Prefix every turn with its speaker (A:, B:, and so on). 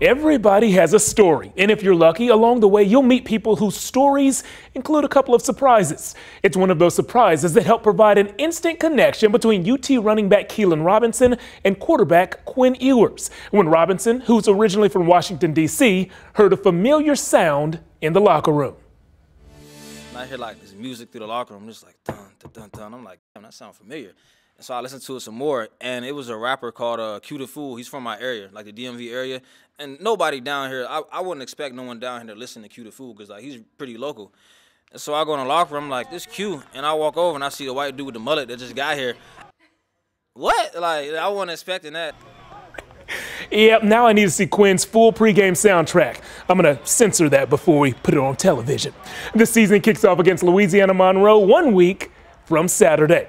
A: Everybody has a story, and if you're lucky, along the way you'll meet people whose stories include a couple of surprises. It's one of those surprises that help provide an instant connection between UT running back Keilan Robinson and quarterback Quinn Ewers. When Robinson, who's originally from Washington, D.C., heard a familiar sound in the locker room.
B: I hear like this music through the locker room, just like dun dun dun dun. I'm like, damn, that sounds familiar. So I listened to it some more, and it was a rapper called uh, Q Da Fool. He's from my area, like the DMV area. And nobody down here, I, I wouldn't expect no one down here to listen to Q Da Fool because like he's pretty local. And so I go in the locker room, like, this Q. And I walk over and I see the white dude with the mullet that just got here. What? Like, I wasn't expecting that.
A: Yep, now I need to see Quinn's full pregame soundtrack. I'm going to censor that before we put it on television. The season kicks off against Louisiana Monroe one week from Saturday.